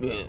Yeah.